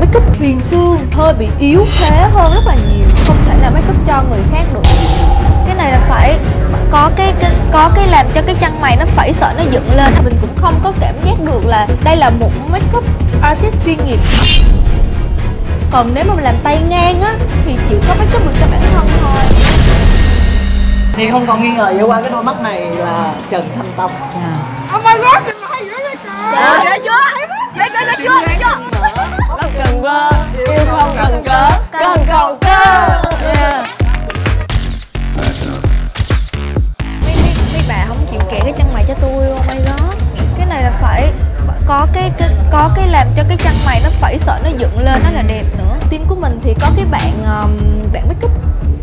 make up huyền phương hơi bị yếu thế hơn rất là nhiều. Không thể nào make up cho người khác được. Cái này là phải có cái, cái có cái làm cho cái chân mày nó phẩy sợi nó dựng lên. Mình cũng không có cảm giác được là đây là một make up artist chuyên nghiệp. Còn nếu mà mình làm tay ngang á thì chỉ có make up được cho bản thân thôi. Thì không còn nghi ngờ gì qua cái đôi mắt này là Trần Thanh Tâm Oh cần cần cầu cơ yeah. Mấy, mấy, mấy bà không chịu kể cái chân mày cho tôi oh my god Cái này là phải có cái, cái có cái làm cho cái chân mày nó phẩy sợi nó dựng lên nó là đẹp nữa Tim của mình thì có cái bạn um, bạn make up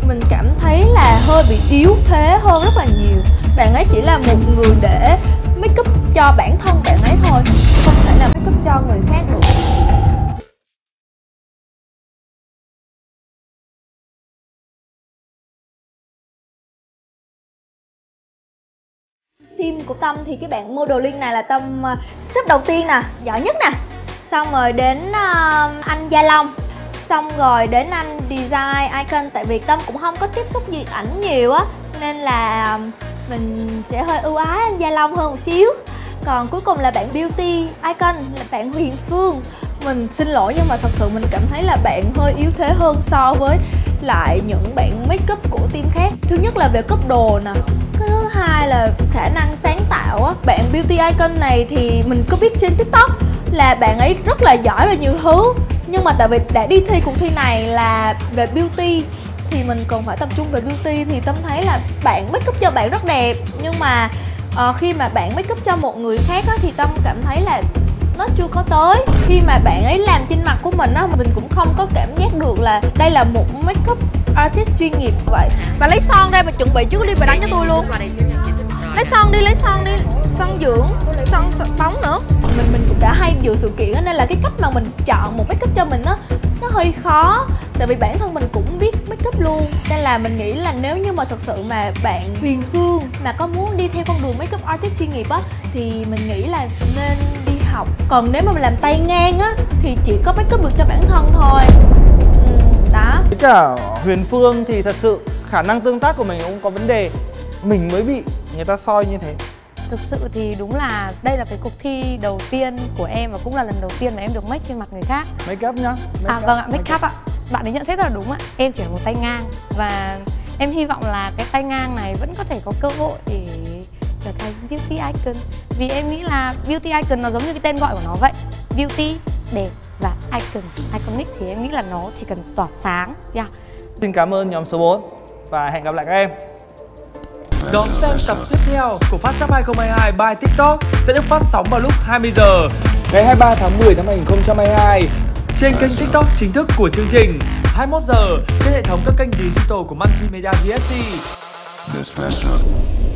mình cảm thấy là hơi bị yếu thế hơn rất là nhiều bạn ấy chỉ là một người để make up cho bản thân bạn ấy thôi team của Tâm thì cái bạn modeling này là Tâm à, xếp đầu tiên nè, giỏi nhất nè. Xong rồi đến uh, anh Gia Long. Xong rồi đến anh design icon Tại vì Tâm cũng không có tiếp xúc gì ảnh nhiều á Nên là à, mình sẽ hơi ưu ái anh Gia Long hơn một xíu. Còn cuối cùng là bạn beauty icon là bạn Huyền Phương. Mình xin lỗi nhưng mà thật sự mình cảm thấy là bạn hơi yếu thế hơn so với lại những bạn make up của team khác. Thứ nhất là về cấp đồ nè cái thứ hai là khả năng sáng tạo á. Bạn beauty icon này thì mình có biết trên tiktok là bạn ấy rất là giỏi về nhiều thứ. Nhưng mà tại vì đã đi thi cuộc thi này là về beauty thì mình còn phải tập trung về beauty thì tâm thấy là bạn make up cho bạn rất đẹp. Nhưng mà uh, khi mà bạn make up cho một người khác á, thì tâm cảm thấy là nó chưa có tới. Khi mà bạn ấy làm trên mặt của mình á mình cũng không có cảm giác được là đây là một make up artist chuyên nghiệp vậy. Và lấy son ra và chuẩn bị trước đi và đánh cho tôi luôn. Lấy son đi lấy son đi. Son dưỡng son, son bóng nữa. Mình mình cũng đã hay dự sự kiện đó, nên là cái cách mà mình chọn một make up cho mình á nó hơi khó. Tại vì bản thân mình cũng biết make up luôn. Nên là mình nghĩ là nếu như mà thật sự mà bạn huyền phương mà có muốn đi theo con đường make up artist chuyên nghiệp á thì mình nghĩ là nên đi học. Còn nếu mà mình làm tay ngang á thì chỉ có make up được cho bản thân thôi cả Huyền Phương thì thật sự khả năng tương tác của mình cũng có vấn đề. Mình mới bị người ta soi như thế. Thực sự thì đúng là đây là cái cuộc thi đầu tiên của em và cũng là lần đầu tiên mà em được make trên mặt người khác. Make up nhá make À up, vâng ạ, make up ạ. Bạn ấy nhận xét rất là đúng ạ. Em chỉ là một tay ngang Và em hy vọng là cái tay ngang này vẫn có thể có cơ hội để trở thành beauty icon. Vì em nghĩ là beauty icon nó giống như cái tên gọi của nó vậy Beauty, đẹp và icon Iconic thì em nghĩ là nó chỉ cần tỏa sáng yeah. Xin cảm ơn nhóm số 4 Và hẹn gặp lại các em Đón xem tập tiếp theo của Phát Shop 2022 by TikTok sẽ được phát sóng vào lúc 20 giờ ngày 23 tháng 10 năm 2022 trên kênh TikTok chính thức của chương trình 21 giờ trên hệ thống các kênh digital của Multimedia VSC. This fashion.